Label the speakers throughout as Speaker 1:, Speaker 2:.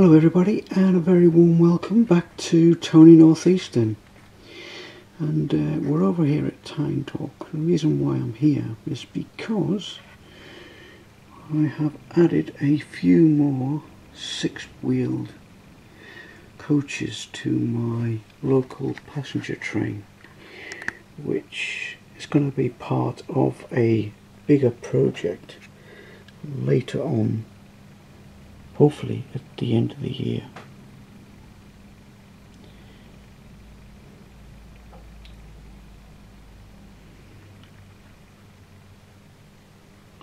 Speaker 1: Hello everybody and a very warm welcome back to Tony Northeastern and uh, we're over here at Tyne Talk. The reason why I'm here is because I have added a few more six-wheeled coaches to my local passenger train which is going to be part of a bigger project later on hopefully at the end of the year.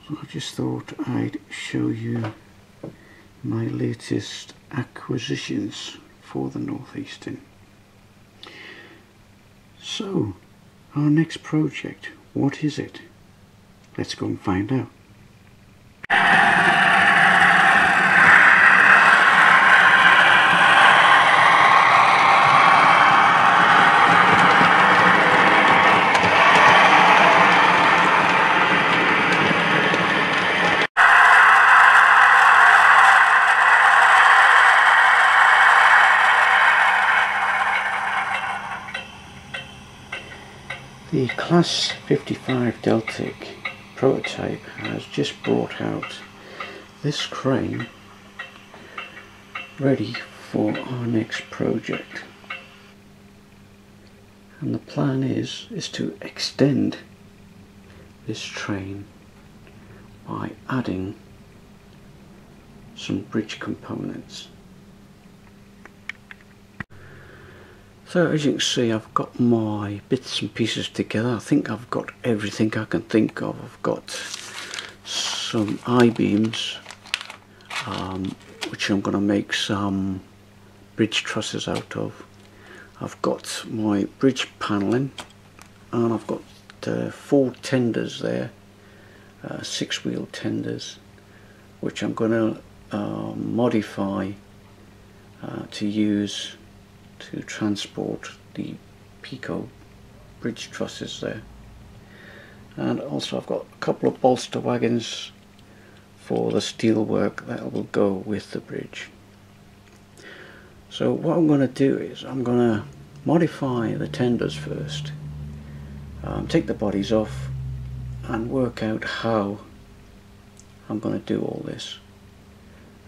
Speaker 1: So I just thought I'd show you my latest acquisitions for the Northeastern. So, our next project, what is it? Let's go and find out. The Class 55 Deltic prototype has just brought out this crane ready for our next project. And the plan is is to extend this train by adding some bridge components So as you can see I've got my bits and pieces together. I think I've got everything I can think of. I've got some I-beams um, which I'm going to make some bridge trusses out of. I've got my bridge paneling and I've got uh, four tenders there, uh, six wheel tenders which I'm going to uh, modify uh, to use to transport the Peco bridge trusses there. And also I've got a couple of bolster wagons for the steel work that will go with the bridge. So what I'm going to do is I'm going to modify the tenders first um, take the bodies off and work out how I'm going to do all this.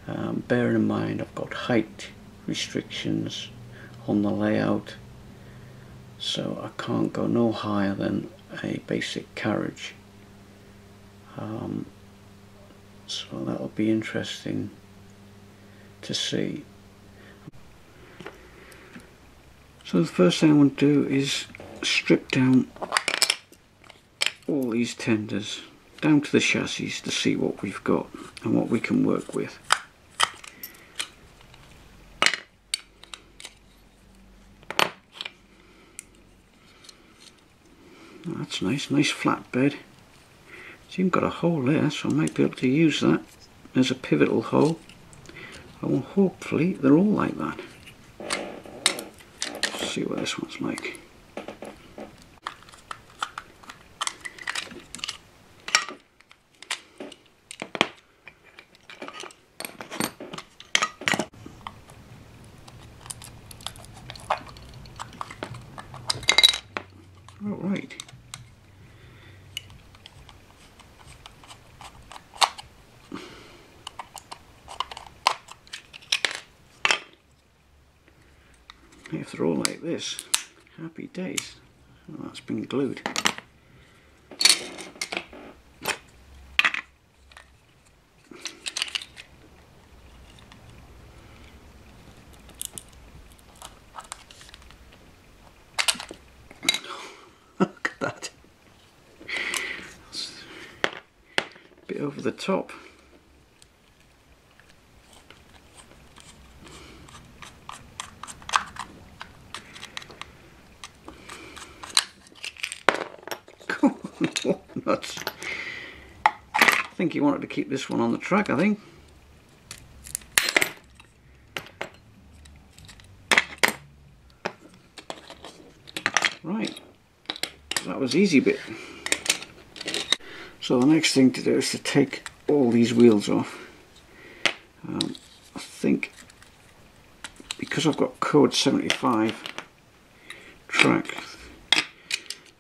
Speaker 1: Um, bearing in mind I've got height restrictions on the layout so I can't go no higher than a basic carriage. Um, so that'll be interesting to see. So the first thing I want to do is strip down all these tenders down to the chassis to see what we've got and what we can work with That's nice, nice flat bed. It's even got a hole there, so I might be able to use that as a pivotal hole. Well, hopefully they're all like that. Let's see what this one's like. All right. If they're all like this, happy days. Well, that's been glued. Look at that. Bit over the top. nuts. I think he wanted to keep this one on the track, I think. Right, that was easy bit. So the next thing to do is to take all these wheels off. Um, I think because I've got code 75 track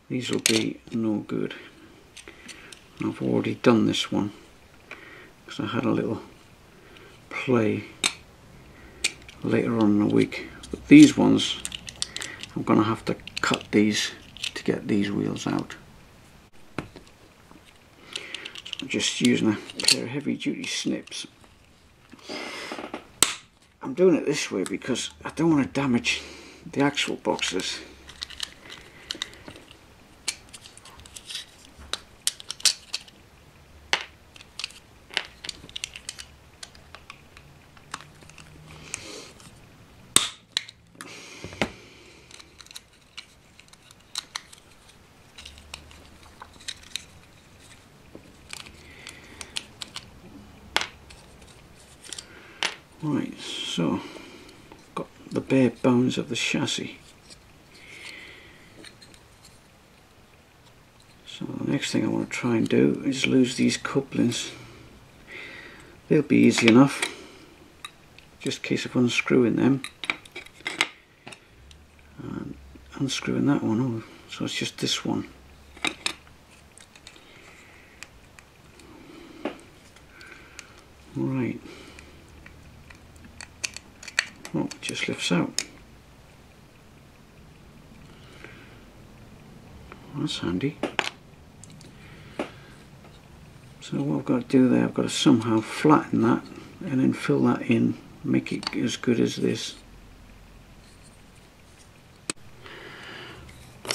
Speaker 1: these will be no good I've already done this one because I had a little play later on in the week. But these ones I'm gonna have to cut these to get these wheels out. So I'm just using a pair of heavy duty snips. I'm doing it this way because I don't want to damage the actual boxes. Right, so got the of the chassis. So the next thing I want to try and do is lose these couplings. They'll be easy enough, just case of unscrewing them and unscrewing that one. Oh, so it's just this one. Right. Oh, it just lifts out. Handy. So what I've got to do there, I've got to somehow flatten that and then fill that in, make it as good as this.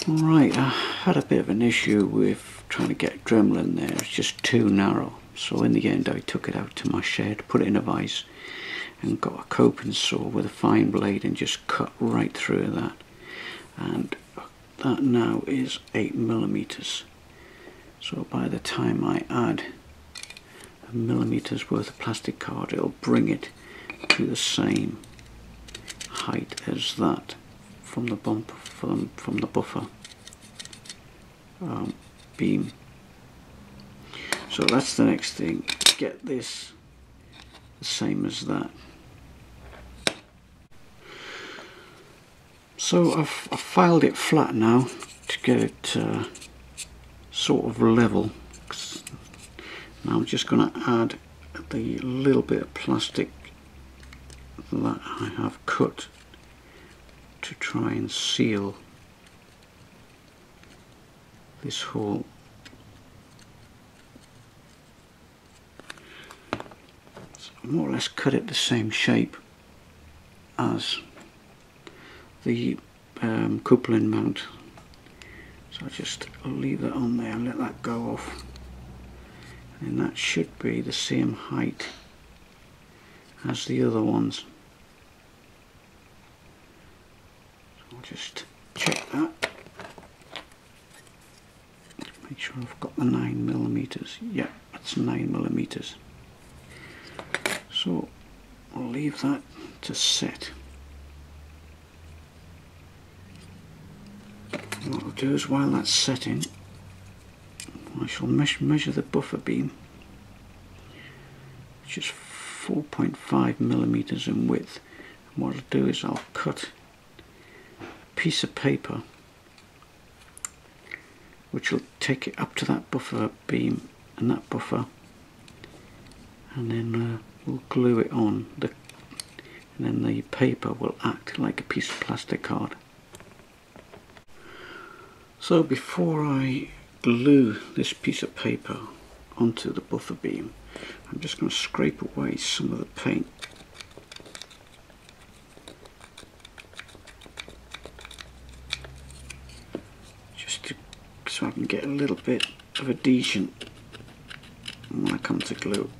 Speaker 1: Right, I had a bit of an issue with trying to get Dremel in there, it's just too narrow. So in the end I took it out to my shed, put it in a vise and got a coping saw with a fine blade and just cut right through that and that now is 8 millimeters. So by the time I add a millimeters worth of plastic card it'll bring it to the same height as that from the bump from, from the buffer um, beam. So that's the next thing. Get this the same as that So I've, I've, filed it flat now to get it uh, sort of level. Now I'm just going to add the little bit of plastic that I have cut to try and seal this hole. So more or less cut it the same shape as the um, coupling mount. So I just leave that on there and let that go off. And that should be the same height as the other ones. So I'll just check that. Make sure I've got the 9 millimeters. Yeah that's 9 millimeters. So I'll leave that to set what I'll do is while that's setting I shall measure the buffer beam which is 4.5 millimeters in width. And what I'll do is I'll cut a piece of paper which will take it up to that buffer beam and that buffer and then uh, we'll glue it on. The and then the paper will act like a piece of plastic card so before I glue this piece of paper onto the buffer beam, I'm just going to scrape away some of the paint. Just to, so I can get a little bit of adhesion when I come to glue.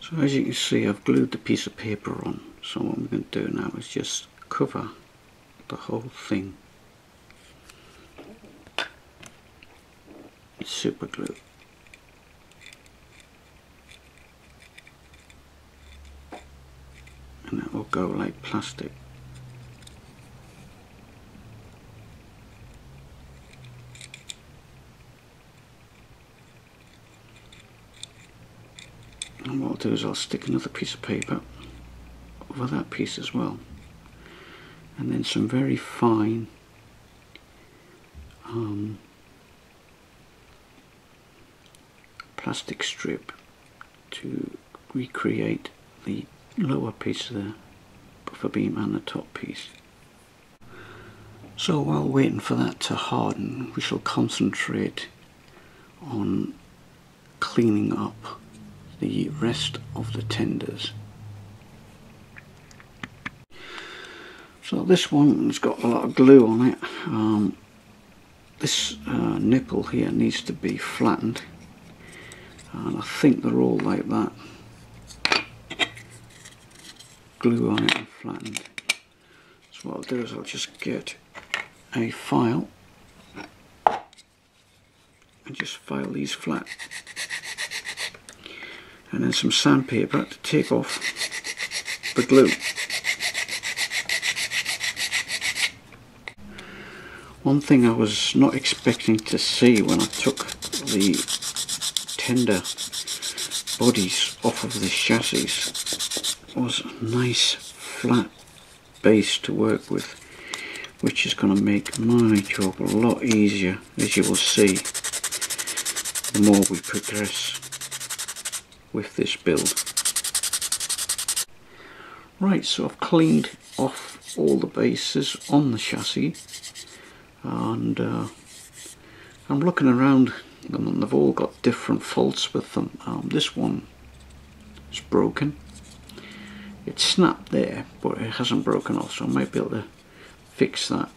Speaker 1: So as you can see I've glued the piece of paper on so what I'm going to do now is just cover the whole thing with super glue. And it will go like plastic. and what I'll do is I'll stick another piece of paper over that piece as well and then some very fine um, plastic strip to recreate the lower piece of the buffer beam and the top piece. So while waiting for that to harden we shall concentrate on cleaning up the rest of the tenders. So this one's got a lot of glue on it. Um, this uh, nipple here needs to be flattened and I think they're all like that. Glue on it and flattened. So what I'll do is I'll just get a file and just file these flat and then some sandpaper to take off the glue. One thing I was not expecting to see when I took the tender bodies off of the chassis was a nice flat base to work with which is going to make my job a lot easier as you will see the more we progress with this build. Right so I've cleaned off all the bases on the chassis and uh, I'm looking around and they've all got different faults with them. Um, this one is broken. It snapped there but it hasn't broken off so I might be able to fix that.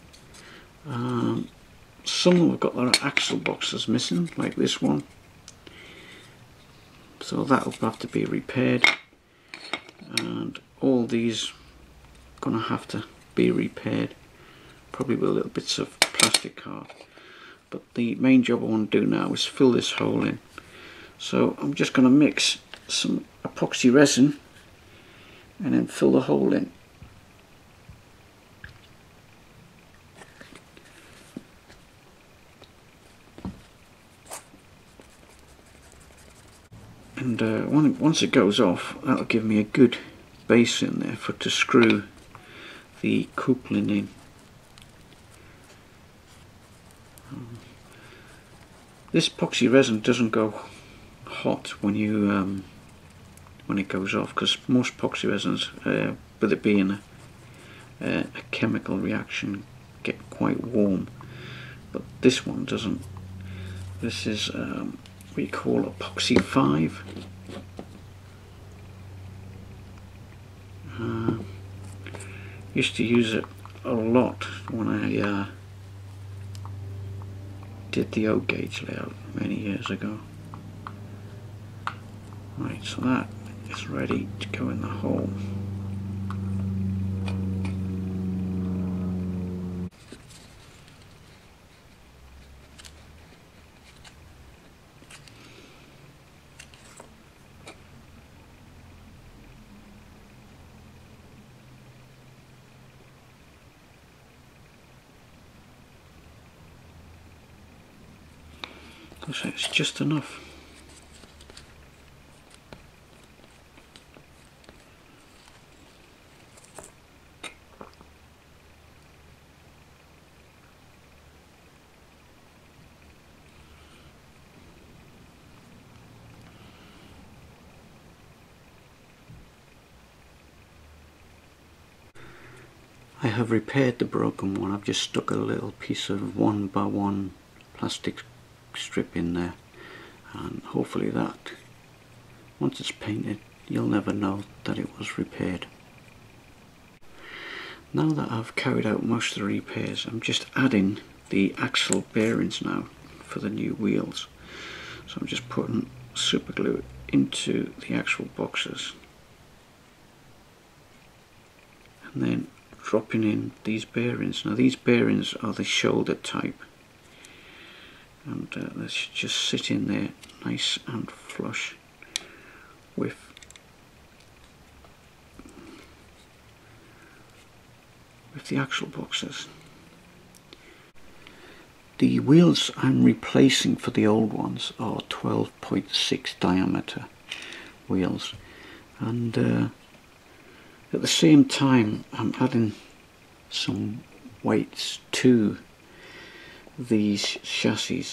Speaker 1: Um, some have got their axle boxes missing like this one so that will have to be repaired and all these gonna have to be repaired probably with little bits of plastic card but the main job I want to do now is fill this hole in. So I'm just going to mix some epoxy resin and then fill the hole in. And uh, once it goes off that'll give me a good base in there for to screw the coupling in This epoxy resin doesn't go hot when you um, when it goes off because most epoxy resins, uh, with it being a, a, chemical reaction, get quite warm. But this one doesn't. This is um, you call epoxy 5. Uh, used to use it a lot when I uh, did the O gauge layout many years ago. Right, so that is ready to go in the hole. So it's just enough. I have repaired the broken one. I've just stuck a little piece of one by one plastic strip in there and hopefully that once it's painted you'll never know that it was repaired. Now that I've carried out most of the repairs I'm just adding the axle bearings now for the new wheels so I'm just putting super glue into the actual boxes and then dropping in these bearings. Now these bearings are the shoulder type and uh, let's just sit in there nice and flush with with the axle boxes. The wheels I'm replacing for the old ones are 12.6 diameter wheels and uh, at the same time I'm adding some weights to these chassis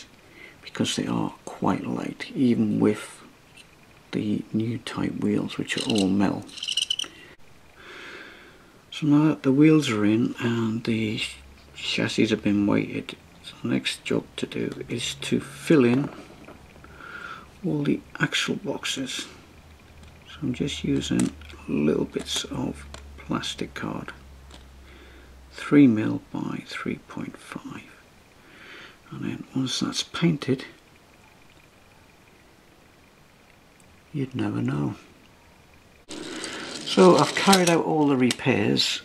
Speaker 1: because they are quite light even with the new type wheels which are all metal. So now that the wheels are in and the chassis have been weighted, the next job to do is to fill in all the axle boxes. So I'm just using little bits of plastic card 3 mil by 3.5 and then once that's painted you'd never know. So I've carried out all the repairs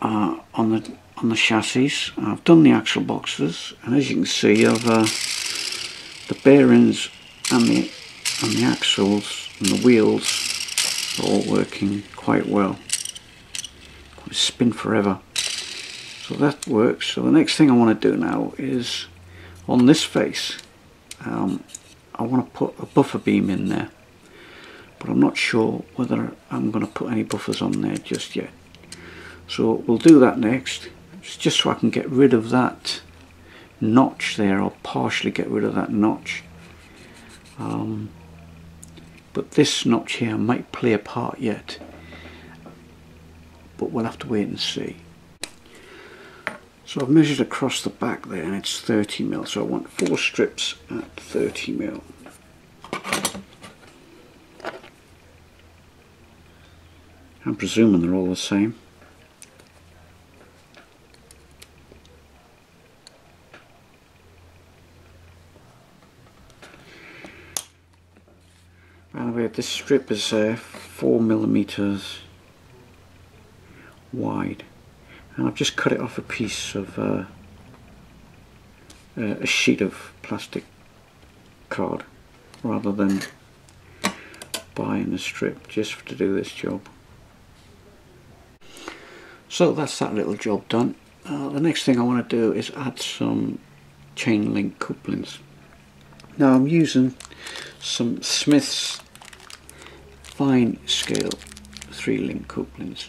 Speaker 1: uh, on the on the chassis. I've done the axle boxes, and as you can see, I've uh, the bearings and the and the axles and the wheels are all working quite well. spin forever. So that works. So the next thing I want to do now is on this face. Um, I want to put a buffer beam in there. But I'm not sure whether I'm going to put any buffers on there just yet. So we'll do that next. It's just so I can get rid of that notch there. Or partially get rid of that notch. Um, but this notch here might play a part yet. But we'll have to wait and see so I've measured across the back there and it's 30 mil. So I want four strips at 30 mil. I'm presuming they're all the same. By the way, this strip is uh, 4 millimeters wide and I've just cut it off a piece of uh, uh, a sheet of plastic card rather than buying a strip just to do this job. So that's that little job done. Uh, the next thing I want to do is add some chain link couplings. Now I'm using some Smith's fine scale three link couplings.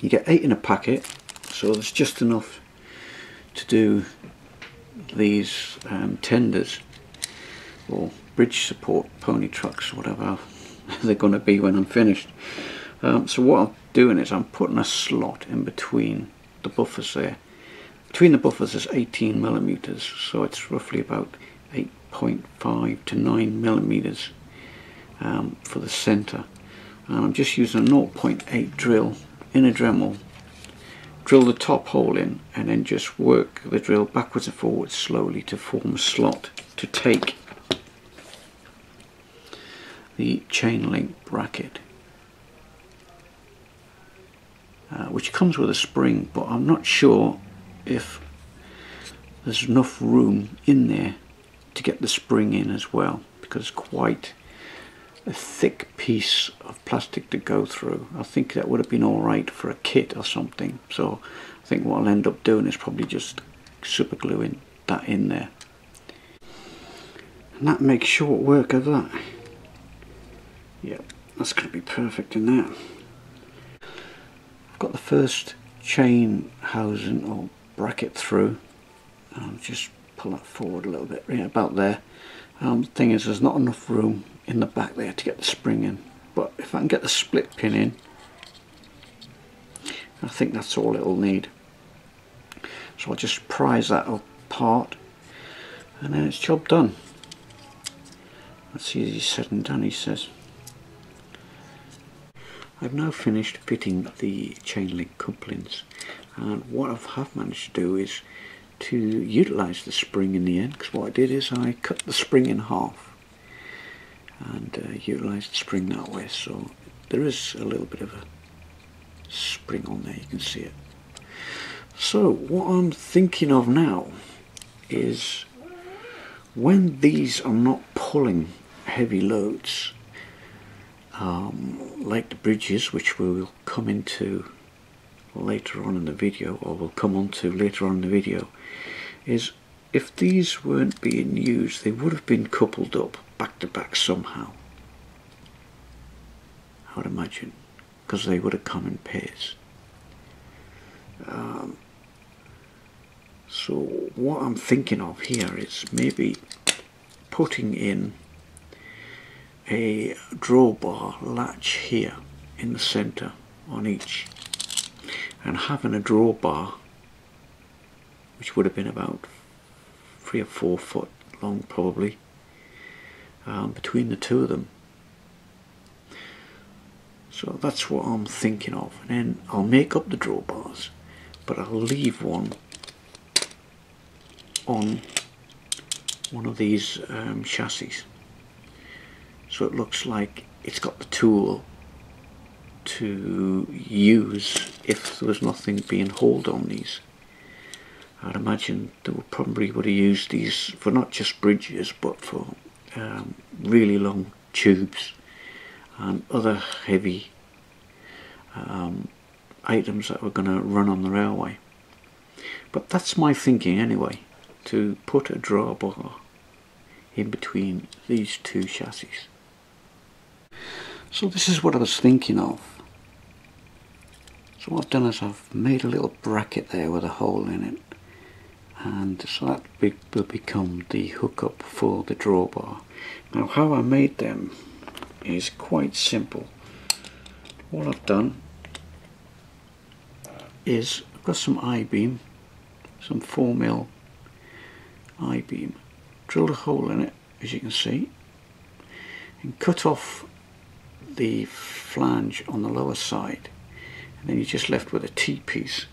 Speaker 1: You get eight in a packet so there's just enough to do these um, tenders or bridge support pony trucks whatever they're going to be when I'm finished. Um, so what I'm doing is I'm putting a slot in between the buffers there. Between the buffers is 18 millimeters, so it's roughly about 8.5 to 9 millimeters um, for the center. And I'm just using a 0.8 drill in a Dremel. Drill the top hole in and then just work the drill backwards and forwards slowly to form a slot to take the chain link bracket uh, which comes with a spring but I'm not sure if there's enough room in there to get the spring in as well because it's quite a thick piece of plastic to go through. I think that would have been alright for a kit or something so I think what I'll end up doing is probably just super gluing that in there and that makes short work of that. Yep, that's going to be perfect in there. I've got the first chain housing or bracket through. I'll just pull that forward a little bit, right about there. Um, thing is there's not enough room in the back there to get the spring in. But if I can get the split pin in, I think that's all it'll need. So I'll just prise that apart and then it's job done. That's easy said and done he says. I've now finished fitting the chain link couplings and what I have managed to do is to utilise the spring in the end because what I did is I cut the spring in half and uh, utilised the spring that way so there is a little bit of a spring on there you can see it. So what I'm thinking of now is when these are not pulling heavy loads um, like the bridges which we will come into later on in the video or we'll come on to later on in the video is if these weren't being used they would have been coupled up back to back somehow I would imagine, because they would have come in pairs. Um, so what I'm thinking of here is maybe putting in a drawbar latch here in the center on each and having a drawbar which would have been about three or four foot long probably um, between the two of them. So that's what I'm thinking of. And then I'll make up the drawbars but I'll leave one on one of these um, chassis. So it looks like it's got the tool to use if there was nothing being hauled on these. I'd imagine they would probably would have used these for not just bridges but for um, really long tubes and other heavy um, items that were going to run on the railway but that's my thinking anyway to put a drawbar in between these two chassis. So this is what I was thinking of. So what I've done is I've made a little bracket there with a hole in it and so that will become the hookup for the drawbar. Now how I made them is quite simple. All I've done is I've got some I-beam, some 4 mil I-beam. Drilled a hole in it, as you can see, and cut off the flange on the lower side. And then you're just left with a T-piece,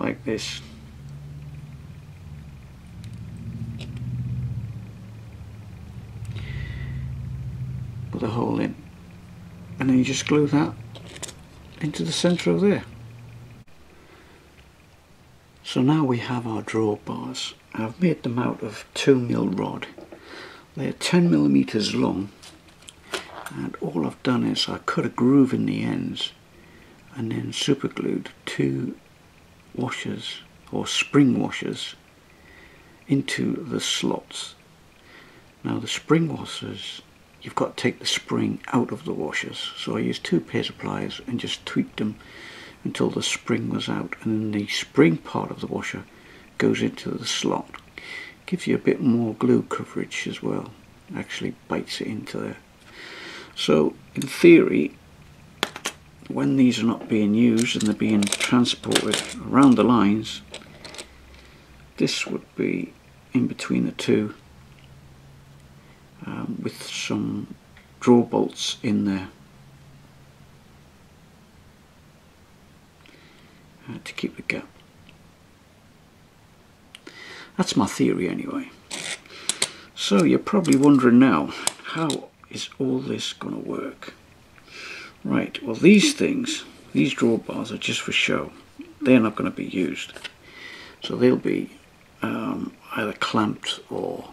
Speaker 1: like this. Put a hole in. And then you just glue that into the centre of there. So now we have our draw bars I've made them out of 2mm rod. They're 10mm long and all I've done is I cut a groove in the ends and then superglued two washers or spring washers into the slots. Now the spring washers, you've got to take the spring out of the washers. So I used two pairs of pliers and just tweaked them until the spring was out. And then the spring part of the washer goes into the slot. Gives you a bit more glue coverage as well. Actually bites it into there. So in theory when these are not being used and they're being transported around the lines this would be in between the two um, with some draw bolts in there uh, to keep the gap. That's my theory anyway. So you're probably wondering now, how is all this going to work? Right, well these things, these drawbars are just for show. They're not going to be used. So they'll be um, either clamped or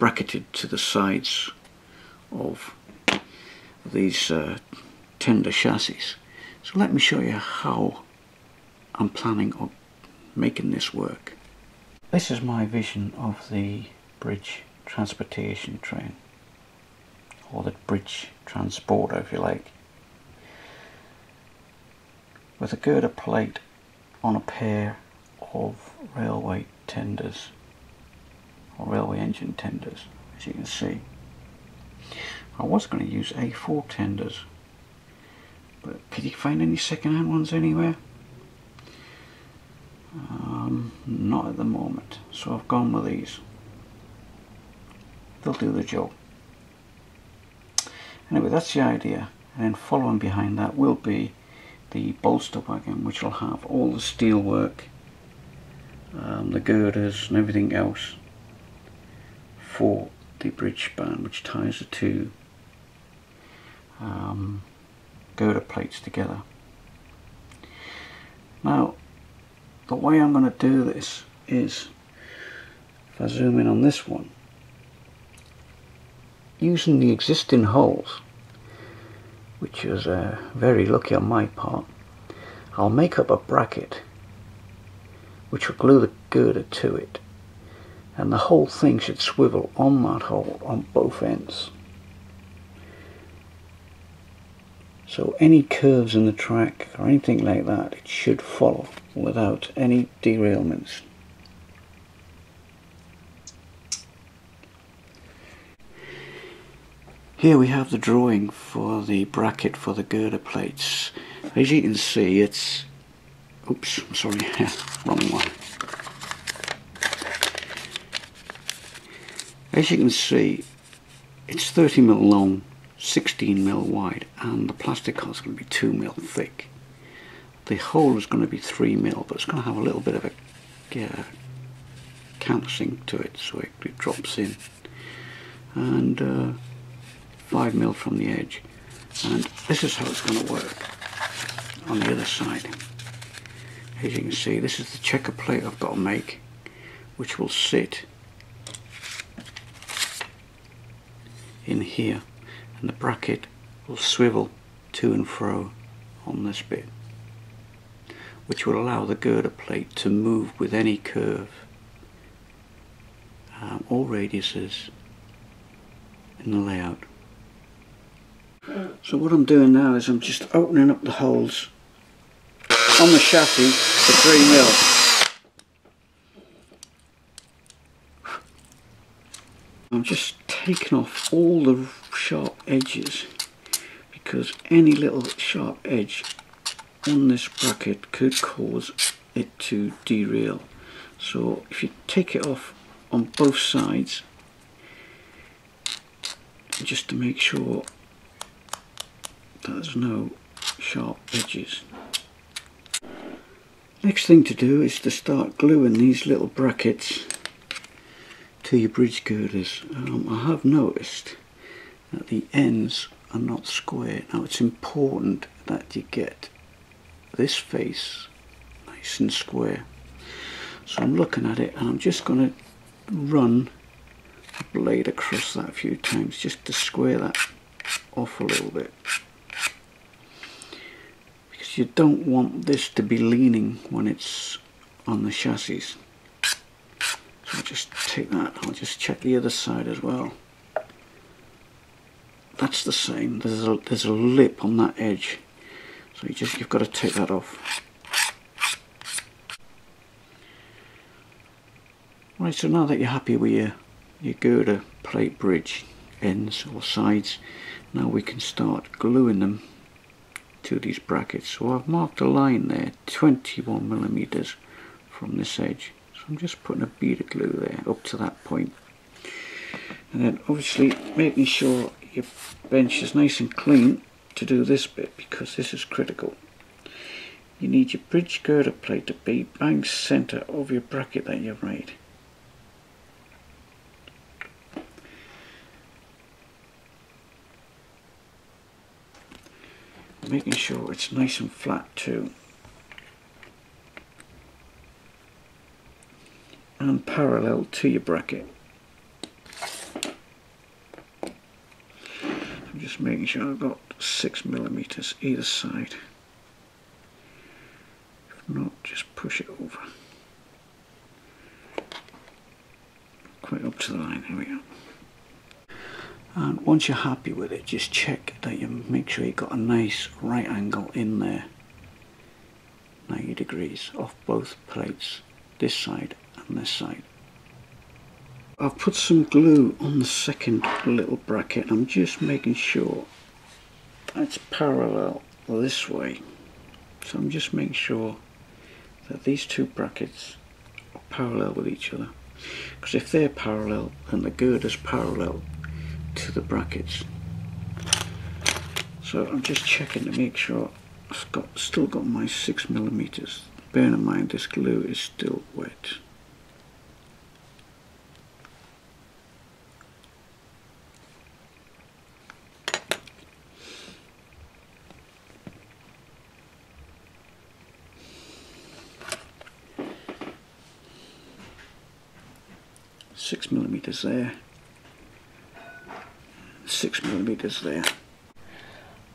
Speaker 1: bracketed to the sides of these uh, tender chassis. So let me show you how I'm planning on making this work. This is my vision of the bridge transportation train or the bridge transporter if you like with a girder plate on a pair of railway tenders or railway engine tenders as you can see. I was going to use A4 tenders but could you find any second hand ones anywhere? Um, not at the moment, so I've gone with these. They'll do the job. Anyway, that's the idea. And then following behind that will be the bolster wagon, which will have all the steel work, um, the girders and everything else for the bridge span, which ties the two um, girder plates together. Now, the way I'm going to do this is, if I zoom in on this one, using the existing holes, which was uh, very lucky on my part, I'll make up a bracket which will glue the girder to it and the whole thing should swivel on that hole on both ends So any curves in the track or anything like that, it should follow without any derailments. Here we have the drawing for the bracket for the girder plates. As you can see it's, oops, sorry, wrong one. As you can see, it's 30 mil long, 16 mil wide, and the plastic hull is going to be 2 mil thick. The hole is going to be 3 mil, but it's going to have a little bit of a uh, countersink to it, so it, it drops in. And uh, 5 mil from the edge and this is how it's going to work on the other side as you can see this is the checker plate I've got to make which will sit in here and the bracket will swivel to and fro on this bit which will allow the girder plate to move with any curve um, or radiuses in the layout so what I'm doing now is I'm just opening up the holes on the chassis for 3 mil. I'm just taking off all the sharp edges because any little sharp edge on this bracket could cause it to derail. So if you take it off on both sides just to make sure that there's no sharp edges. Next thing to do is to start gluing these little brackets to your bridge girders. Um, I have noticed that the ends are not square. Now it's important that you get this face nice and square. So I'm looking at it and I'm just going to run a blade across that a few times just to square that off a little bit Because you don't want this to be leaning when it's on the chassis. I'll just take that, I'll just check the other side as well. That's the same, there's a, there's a lip on that edge. So you just, you've got to take that off. Right, so now that you're happy with your, your girder plate bridge ends or sides, now we can start gluing them to these brackets. So I've marked a line there, 21 millimeters from this edge. I'm just putting a bead of glue there up to that point. And then obviously making sure your bench is nice and clean to do this bit because this is critical. You need your bridge girder plate to be bang center of your bracket that you've made. making sure it's nice and flat too. And parallel to your bracket. I'm just making sure I've got six millimeters either side. If not, just push it over. Quite up to the line, there we go and once you're happy with it just check that you make sure you've got a nice right angle in there 90 degrees off both plates this side and this side I've put some glue on the second little bracket I'm just making sure it's parallel this way so I'm just making sure that these two brackets are parallel with each other because if they're parallel and the girder's parallel to the brackets. So I'm just checking to make sure I've got, still got my 6 millimeters. Bearing in mind this glue is still wet. Six millimeters there six millimeters there.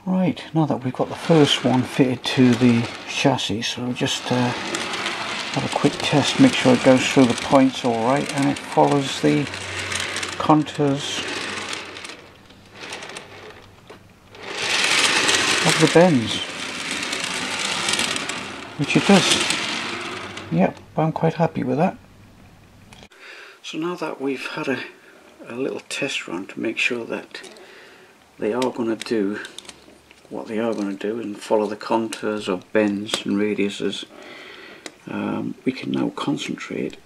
Speaker 1: Right, now that we've got the first one fitted to the chassis, so we'll just uh, have a quick test, make sure it goes through the points alright and it follows the contours of the bends. Which it does. Yep, I'm quite happy with that. So now that we've had a, a little test run to make sure that they are going to do what they are going to do and follow the contours of bends and radiuses, um, we can now concentrate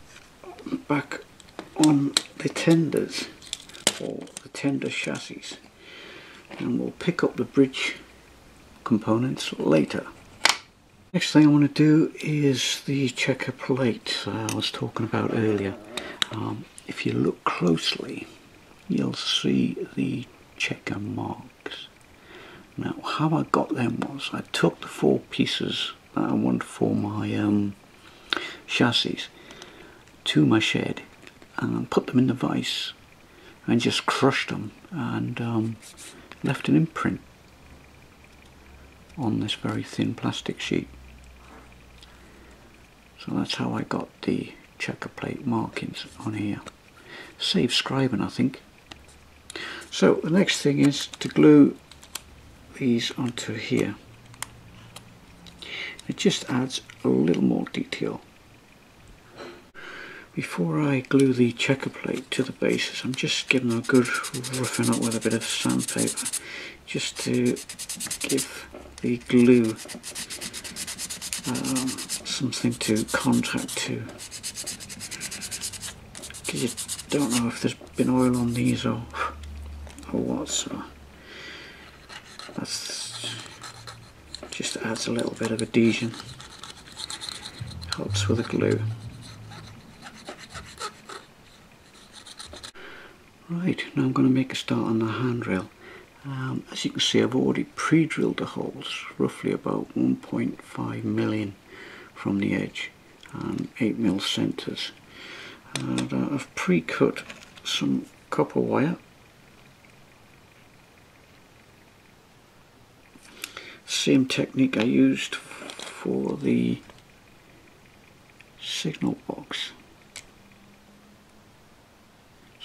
Speaker 1: back on the tenders or the tender chassis and we'll pick up the bridge components later. Next thing I want to do is the checker plate uh, I was talking about earlier. Um, if you look closely you'll see the checker marks. Now how I got them was I took the four pieces that I want for my um, chassis to my shed and put them in the vise and just crushed them and um, left an imprint on this very thin plastic sheet. So that's how I got the checker plate markings on here. Save scribing I think. So the next thing is to glue these onto here. It just adds a little more detail. Before I glue the checker plate to the bases, I'm just giving a good roughing up with a bit of sandpaper just to give the glue um, something to contact to because you don't know if there's been oil on these or, or what so that's just adds a little bit of adhesion helps with the glue Right, now I'm going to make a start on the handrail. Um, as you can see I've already pre-drilled the holes, roughly about 1.5 million from the edge and 8 mil centres. And uh, I've pre-cut some copper wire same technique I used for the signal box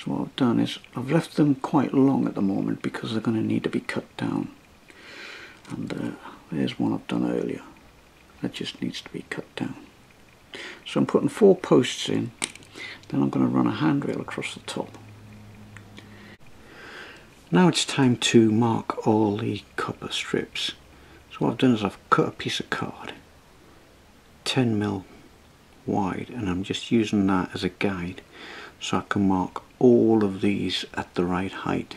Speaker 1: so what I've done is I've left them quite long at the moment because they're going to need to be cut down. And uh, there's one I've done earlier. That just needs to be cut down. So I'm putting four posts in, then I'm going to run a handrail across the top. Now it's time to mark all the copper strips. So what I've done is I've cut a piece of card, 10 mil wide, and I'm just using that as a guide so I can mark all of these at the right height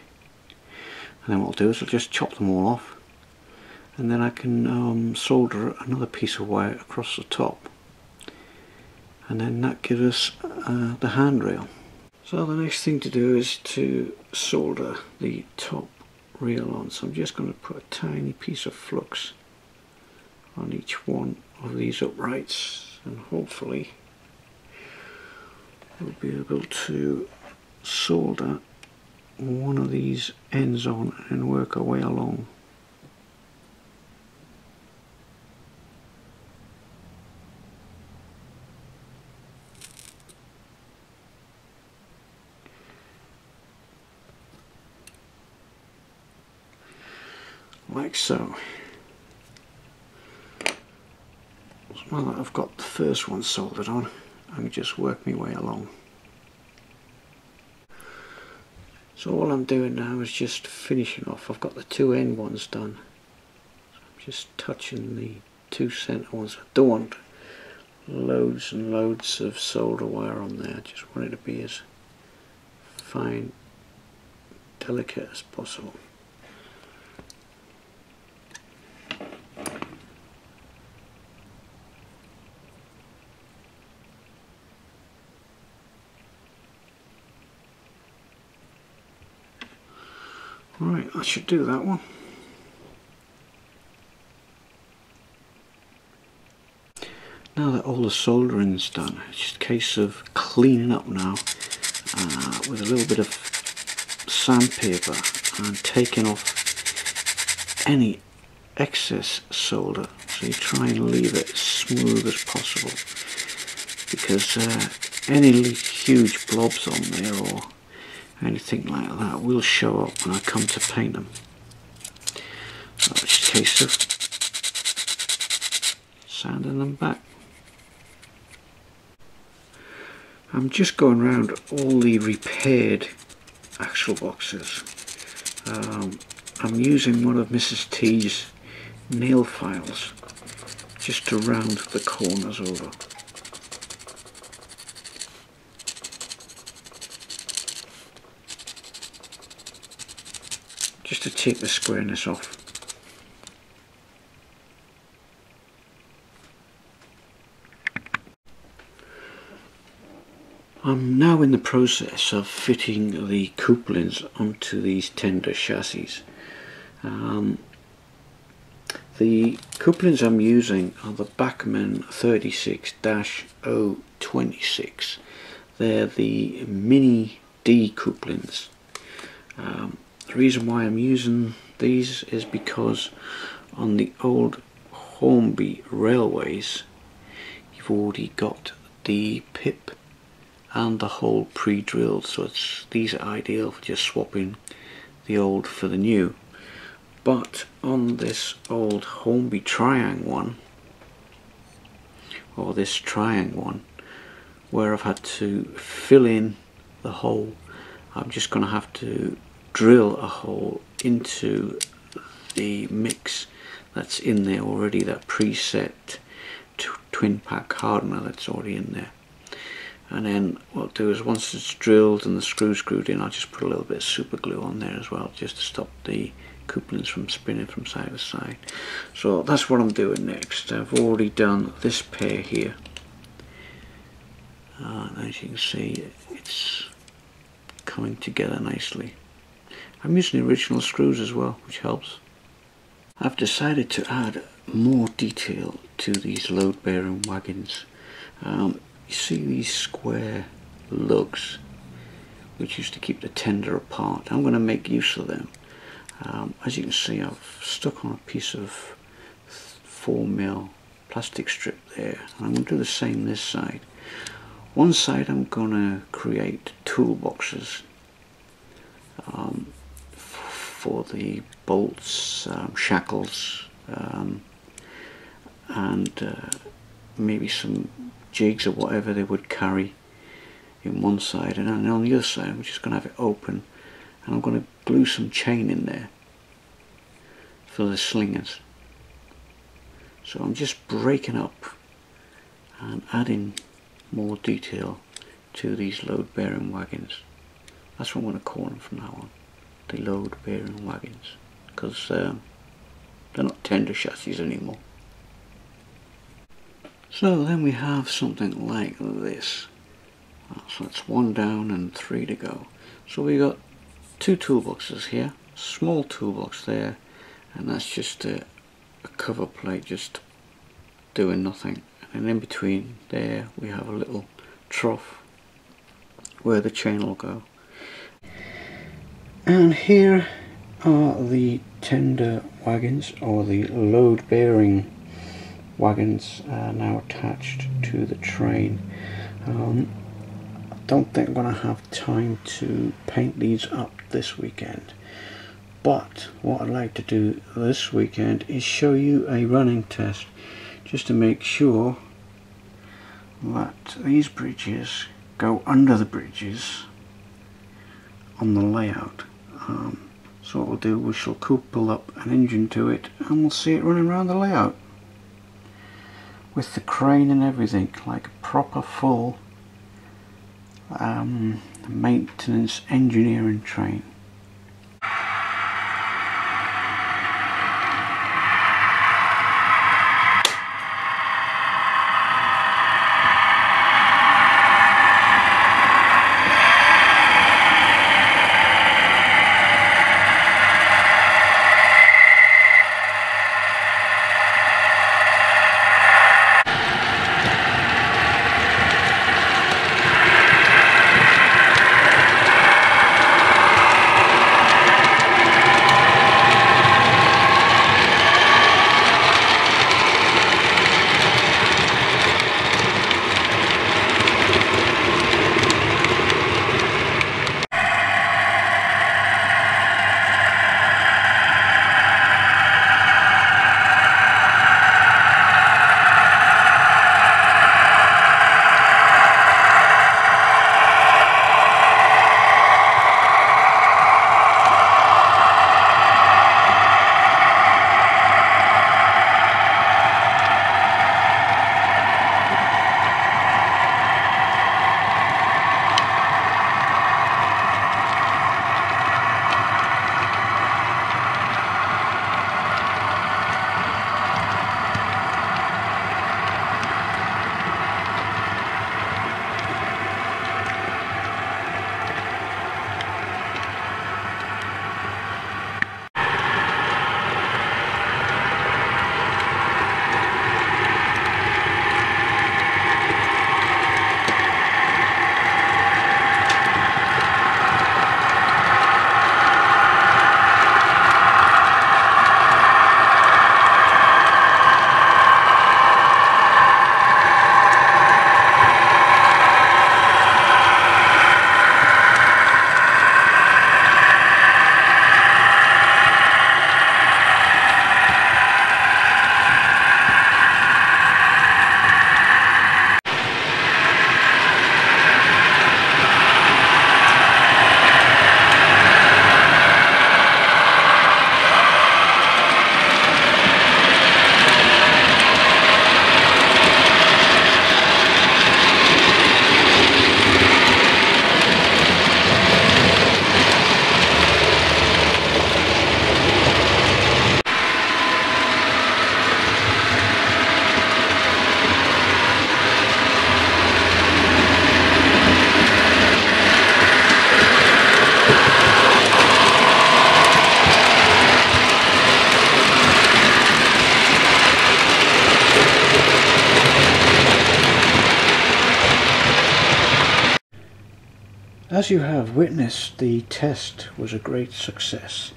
Speaker 1: and then what I'll do is I'll just chop them all off and then I can um, solder another piece of wire across the top and then that gives us uh, the handrail. So the next thing to do is to solder the top rail on so I'm just going to put a tiny piece of flux on each one of these uprights and hopefully we'll be able to solder one of these ends on and work our way along. Like so. so now that I've got the first one soldered on I can just work my way along. So all I'm doing now is just finishing off. I've got the two end ones done. So I'm just touching the two centre ones. I don't want loads and loads of solder wire on there. I just want it to be as fine, delicate as possible. Right, I should do that one. Now that all the soldering's done, it's just a case of cleaning up now uh, with a little bit of sandpaper and taking off any excess solder. So you try and leave it smooth as possible because uh, any huge blobs on there or anything like that will show up when I come to paint them. just a case of sanding them back. I'm just going around all the repaired axle boxes. Um, I'm using one of Mrs. T's nail files just to round the corners over. Just to take the squareness off. I'm now in the process of fitting the couplings onto these tender chassis. Um, the couplings I'm using are the Bachmann 36-026. They're the mini D couplings. Um, the reason why I'm using these is because on the old Hornby railways you've already got the pip and the hole pre-drilled so it's these are ideal for just swapping the old for the new. But on this old Hornby Triang one or this Triang one where I've had to fill in the hole I'm just going to have to drill a hole into the mix that's in there already that preset twin pack hardener that's already in there. And then what I'll do is once it's drilled and the screw screwed in I'll just put a little bit of super glue on there as well just to stop the couplings from spinning from side to side. So that's what I'm doing next. I've already done this pair here. And as you can see it's coming together nicely I'm using original screws as well which helps I've decided to add more detail to these load bearing wagons um, you see these square lugs which used to keep the tender apart. I'm going to make use of them. Um, as you can see I've stuck on a piece of 4 mil plastic strip there and I'm going to do the same this side. One side I'm going to create toolboxes um, for the bolts, um, shackles um, and uh, maybe some jigs or whatever they would carry in one side and on the other side I'm just going to have it open and I'm going to glue some chain in there for the slingers. So I'm just breaking up and adding more detail to these load bearing wagons. That's what I'm going to call them from now on the load bearing wagons because um, they're not tender chassis anymore so then we have something like this. So that's one down and three to go. So we got two toolboxes here, small toolbox there, and that's just a, a cover plate just doing nothing. And in between there we have a little trough where the chain will go. And here are the tender wagons or the load bearing wagons uh, now attached to the train. Um, I don't think I'm going to have time to paint these up this weekend. But what I'd like to do this weekend is show you a running test just to make sure that these bridges go under the bridges on the layout. Um, so what we'll do, we shall couple up an engine to it and we'll see it running around the layout. With the crane and everything like a proper full um, maintenance engineering train as you have witnessed, the test was a great success.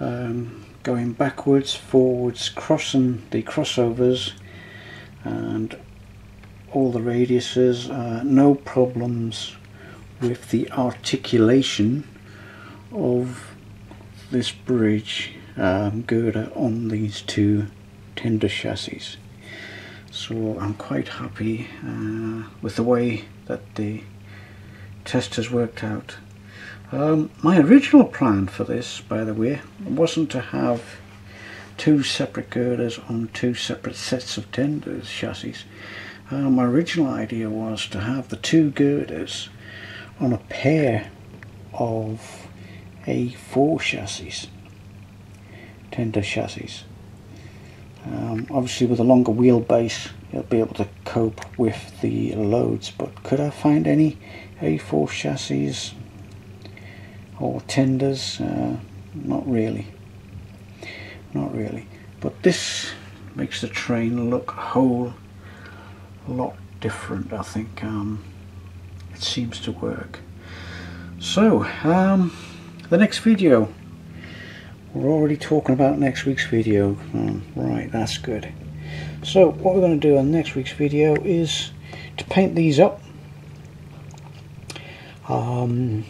Speaker 1: Um, going backwards, forwards, crossing the crossovers and all the radiuses, uh, no problems with the articulation of this bridge um, girder on these two tender chassis. So I'm quite happy uh, with the way that the test has worked out. Um, my original plan for this, by the way, wasn't to have two separate girders on two separate sets of tenders chassis. Uh, my original idea was to have the two girders on a pair of A4 chassis, tender chassis. Um, obviously with a longer wheelbase you'll be able to cope with the loads but could I find any A4 chassis or tenders? Uh, not really not really but this makes the train look a whole lot different I think um, it seems to work so um, the next video we're already talking about next week's video. Oh, right, that's good. So what we're going to do on next week's video is to paint these up. Um,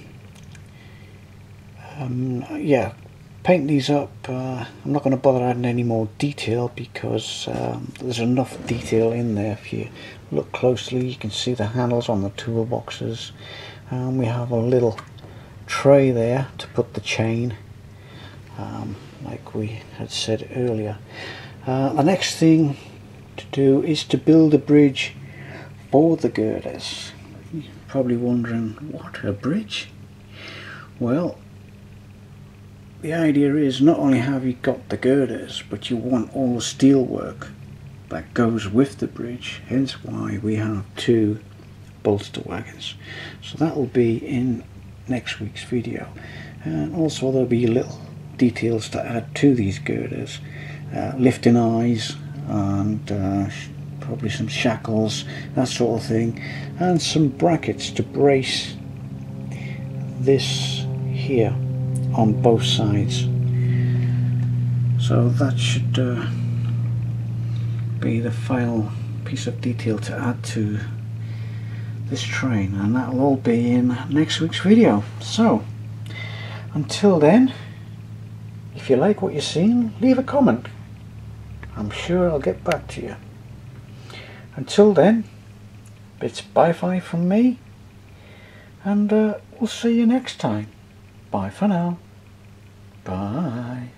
Speaker 1: um, yeah, paint these up. Uh, I'm not going to bother adding any more detail because um, there's enough detail in there. If you look closely, you can see the handles on the toolboxes. And we have a little tray there to put the chain um, like we had said earlier. Uh, the next thing to do is to build a bridge for the girders. Probably wondering, what, a bridge? Well, the idea is not only have you got the girders, but you want all the steel work that goes with the bridge, hence why we have two bolster wagons. So that will be in next week's video. And also there'll be little details to add to these girders. Uh, lifting eyes and uh, probably some shackles, that sort of thing, and some brackets to brace this here on both sides. So that should uh, be the final piece of detail to add to this train and that will all be in next week's video. So until then if you like what you're seeing, leave a comment. I'm sure I'll get back to you. Until then, it's bye-bye from me, and uh, we'll see you next time. Bye for now. Bye.